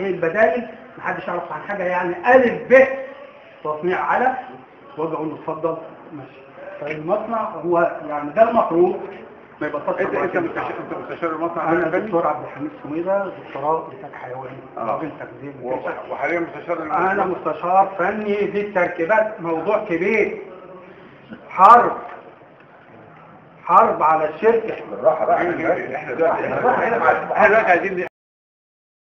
إيه البدائل محدش يعرف عن حاجة يعني. ألف ب تصنيع على وضعه اتفضل ماشي. طيب فالمصنع هو يعني ده المفروض. ما يبقاش انت أنت مستشار المصنع أنا دكتور عبد الحميد سميرة دكتوراه انتاج حيواني آه. راجل و- وحاليا مستشار أنا. مستشار فني للتركيبات موضوع كبير. حرب. حرب على الشركة. بالراحة بقى. إحنا دلوقتي عايزين